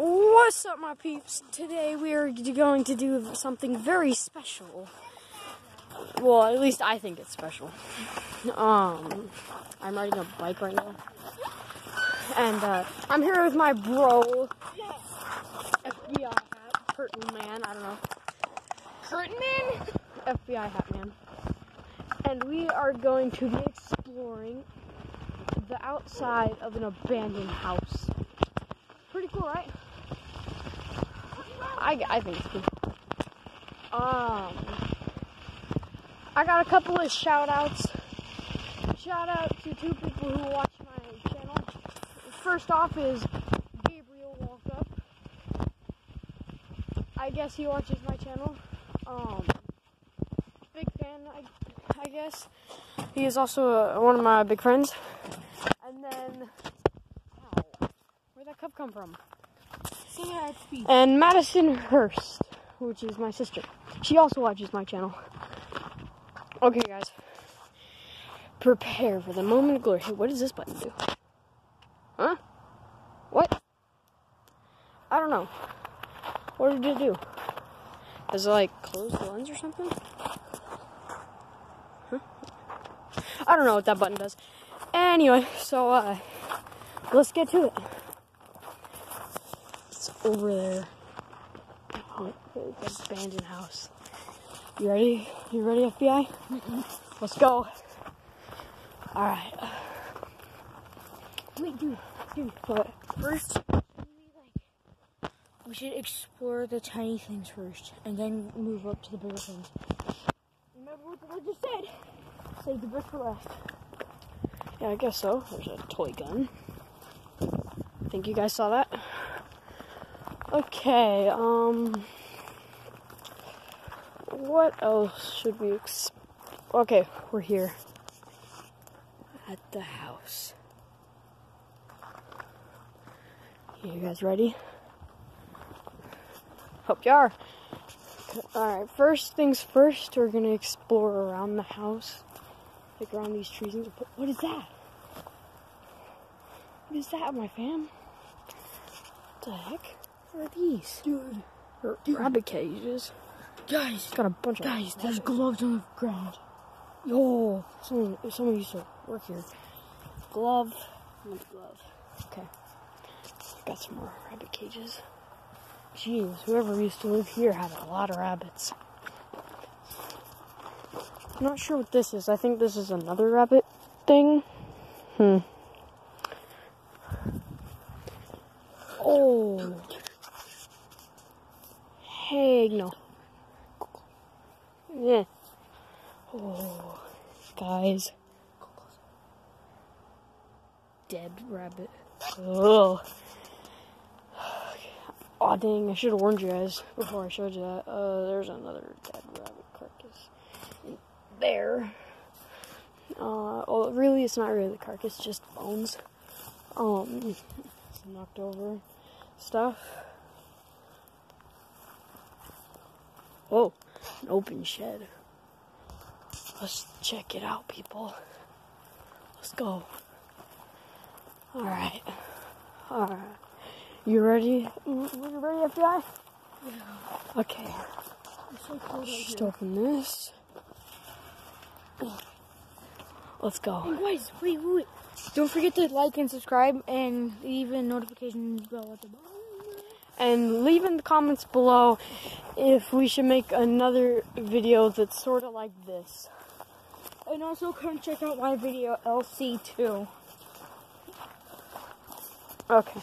What's up, my peeps? Today we are going to do something very special. Well, at least I think it's special. Um, I'm riding a bike right now, and uh, I'm here with my bro, FBI hat, curtain man. I don't know, curtain man, FBI hat man, and we are going to be exploring the outside of an abandoned house. Pretty cool, right? I, I think it's cool. Um, I got a couple of shout outs. Shout out to two people who watch my channel. First off is Gabriel Walkup. I guess he watches my channel. Um, big fan, I, I guess. He is also uh, one of my big friends. And then, ow, where'd that cup come from? And Madison Hurst, which is my sister. She also watches my channel. Okay, guys. Prepare for the moment of glory. Hey, what does this button do? Huh? What? I don't know. What did it do? Does it like close the lens or something? Huh? I don't know what that button does. Anyway, so uh, let's get to it. It's over there. Oh, the abandoned house. You ready? You ready, FBI? Mm-hmm. Let's go. All right. Wait, dude, dude. What? First, we should explore the tiny things first, and then move up to the bigger things. Remember what the just said? Save the best for last. Yeah, I guess so. There's a toy gun. I think you guys saw that? Okay, um. What else should we ex- Okay, we're here. At the house. You guys ready? Hope you are. Alright, first things first, we're gonna explore around the house. Like around these trees and what is that? What is that, my fam? What the heck? What are these? Dude, They're Dude. rabbit cages. guys, It's got a bunch guys, of Guys, there's gloves on the ground. Yo, someone, someone used to work here. Glove. I want a glove. Okay. Got some more rabbit cages. Jeez, whoever used to live here had a lot of rabbits. I'm not sure what this is. I think this is another rabbit thing. Hmm. Oh. No. Yeah. Oh, guys. Dead rabbit. Oh. Oh dang! I should have warned you guys before I showed you that. Uh, there's another dead rabbit carcass in there. Uh, oh, really, it's not really the carcass, just bones. Um, knocked over stuff. Oh, an open shed. Let's check it out, people. Let's go. Alright. Alright. You ready? You you ready, FBI? Yeah. Okay. So out Just open this. Let's go. And guys, wait, wait, wait. Don't forget to like and subscribe and leave a notification bell at the bottom. And leave in the comments below if we should make another video that's sort of like this. And also come check out my video LC2. Okay.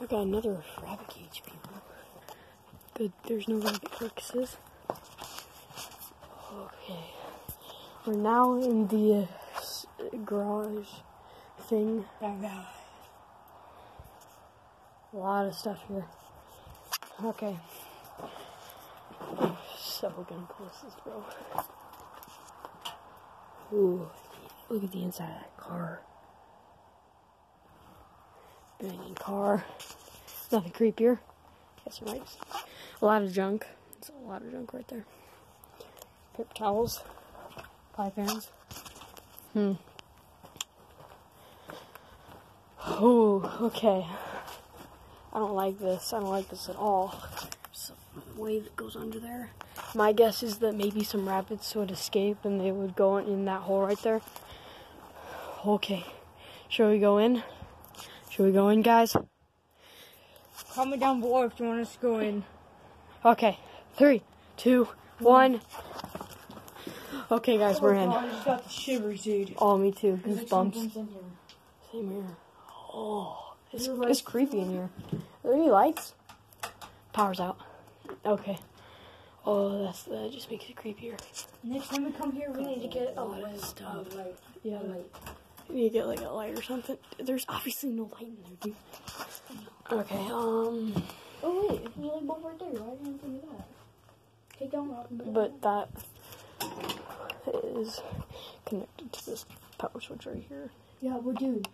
I got another rabbit cage, people. Good, there's no rabbit carcasses. Okay. We're now in the uh, garage thing. A lot of stuff here. Okay. So gonna post this, bro. Ooh, look at the inside of that car. Banging car. Nothing creepier. Guess right. A lot of junk. It's a lot of junk right there. Paper towels. Pie pans. Hmm. Oh, okay. I don't like this. I don't like this at all. Some way that goes under there. My guess is that maybe some rabbits would escape and they would go in that hole right there. Okay. Shall we go in? Shall we go in, guys? Comment down below if you want us to go in. Okay. Three, two, one. Okay, guys, we're in. Oh, I just got the shivers, dude. Oh, me too. Goosebumps. something's in here. Same here. Oh, it's, Your it's creepy in here. Are there any lights? Power's out. Okay. Oh, that's that just makes it creepier. Next time we come here, we need to get a Oh, light. stuff. A light. Yeah, A light. you need to get like a light or something. There's obviously no light in there, dude. Okay. Um, Oh wait, if we like both right there, why didn't I think of that? Take down rock and it but that is connected to this power switch right here. Yeah, well, dude.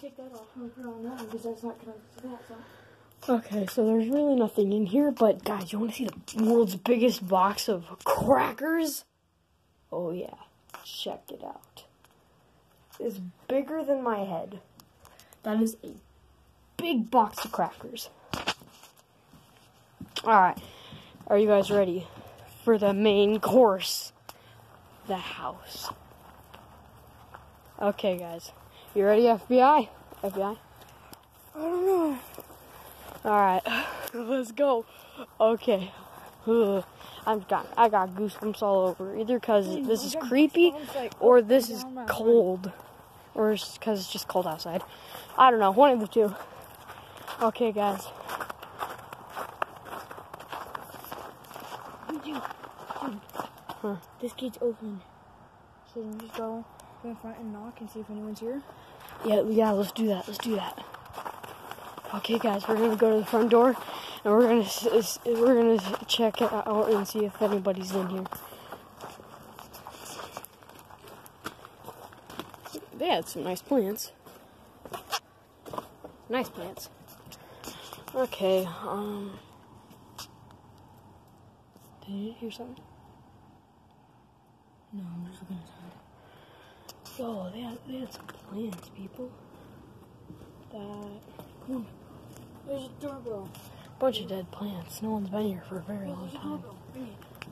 Take that off and put on that, because that's not connected to that. Okay, so there's really nothing in here, but guys, you want to see the world's biggest box of crackers? Oh yeah, check it out. It's bigger than my head. That is a big box of crackers. Alright, are you guys ready for the main course? The house. Okay, guys. You ready, FBI? FBI? I don't know. Alright, let's go. Okay. I've got I got goosebumps all over. Either because this is creepy or this is cold. Or it's because it's just cold outside. I don't know, one of the two. Okay, guys. Dude, dude. Huh. This gate's open. So we just go, go in front and knock and see if anyone's here. Yeah, yeah, let's do that. Let's do that. Okay, guys, we're gonna go to the front door, and we're gonna we're gonna check it out and see if anybody's in here. They had some nice plants. Nice plants. Okay, um. Did you hear something? No, I'm just looking inside. Oh, they had, they had some plants, people. That. On. There's a doorbell. Bunch of dead plants. No one's been here for a very long time. doorbell. Ring it.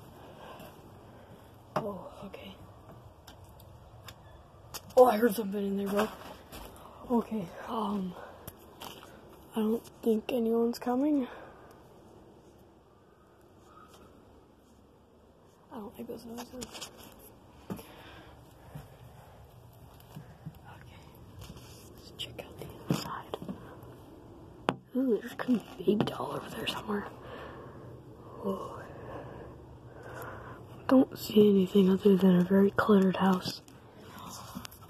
Oh, okay. Oh, I heard something in there, bro. Okay, um. I don't think anyone's coming. I don't think those noises. Okay. Let's check out the inside. Ooh, there's a baby doll over there somewhere. Whoa. Don't see anything other than a very cluttered house.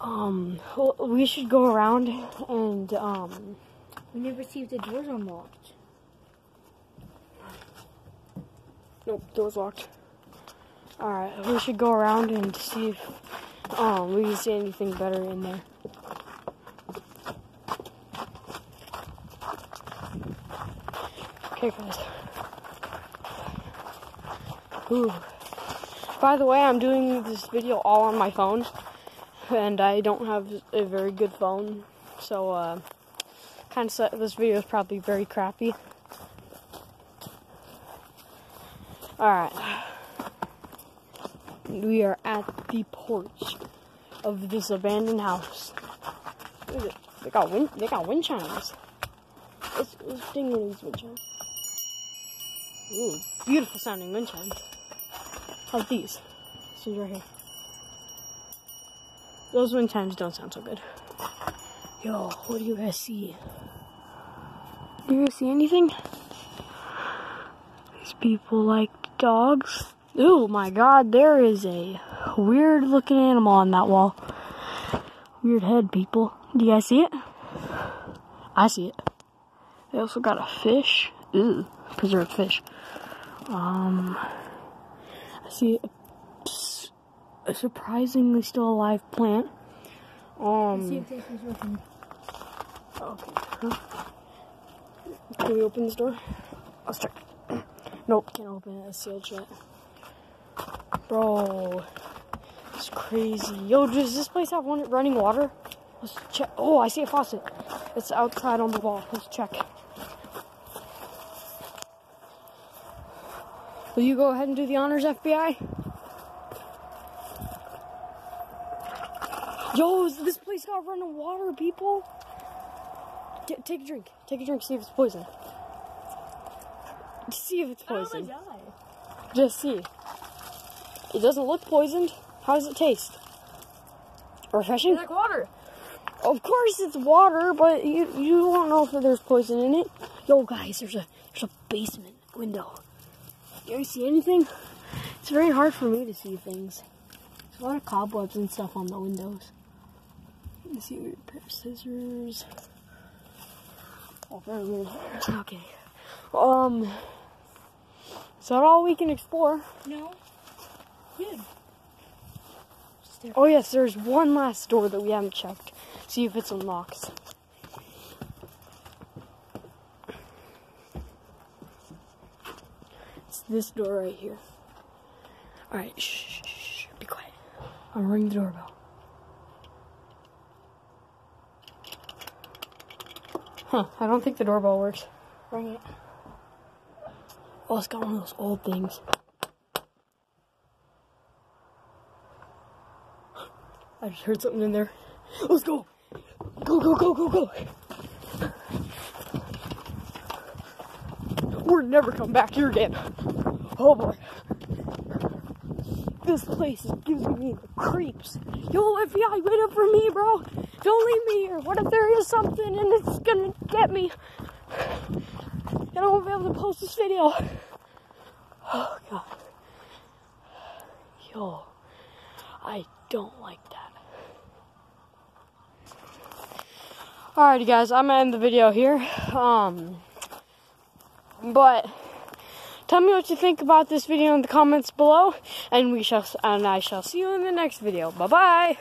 Um, well, we should go around and, um, We never see if the door's unlocked. nope, door's locked. Alright, we should go around and see if, um, we can see anything better in there. Okay, guys. Ooh. By the way, I'm doing this video all on my phone, and I don't have a very good phone, so uh, kind of this video is probably very crappy. All right, we are at the porch of this abandoned house. They got wind. They got wind chimes. Let's, let's ding these wind chimes. Ooh, beautiful sounding wind chimes. How's these? These right here. Those wind chimes don't sound so good. Yo, what do you guys see? Do you guys see anything? These people like dogs. Oh my god, there is a weird looking animal on that wall. Weird head, people. Do you guys see it? I see it. They also got a fish. Ooh, preserved fish. Um, I see a surprisingly still alive plant. See Um, if this is working. okay. Huh? Can we open this door? Let's try. Nope, can't open it. It's sealed shut. Bro, it's crazy. Yo, does this place have running water? Let's check. Oh, I see a faucet. It's outside on the wall. Let's check. Will you go ahead and do the honors, FBI? Yo, this place got running water, people. Get, take a drink. Take a drink. See if it's poison. See if it's poison. Just see. It doesn't look poisoned. How does it taste? Refreshing? like water. Of course it's water, but you you don't know if there's poison in it. Yo guys, there's a there's a basement window. You see anything? It's very hard for me to see things. There's a lot of cobwebs and stuff on the windows. Let me see a pair of scissors. Oh, very weird. Okay. Um is that all we can explore? No. Good. Oh yes, there's one last door that we haven't checked. See if it's unlocked. It's this door right here. Alright, shh, shh, shh, be quiet. I'm gonna ring the doorbell. Huh, I don't think the doorbell works. Ring it. Oh, it's got one of those old things. I just heard something in there. Let's go. Go, go, go, go, go. We're never coming back here again. Oh boy. This place is giving me the creeps. Yo, FBI, wait up for me, bro. Don't leave me here. What if there is something and it's gonna get me? And I won't be able to post this video. Oh, God. Yo, I don't like that. Alrighty guys, I'm gonna end the video here. Um but tell me what you think about this video in the comments below and we shall and I shall see you in the next video. Bye bye.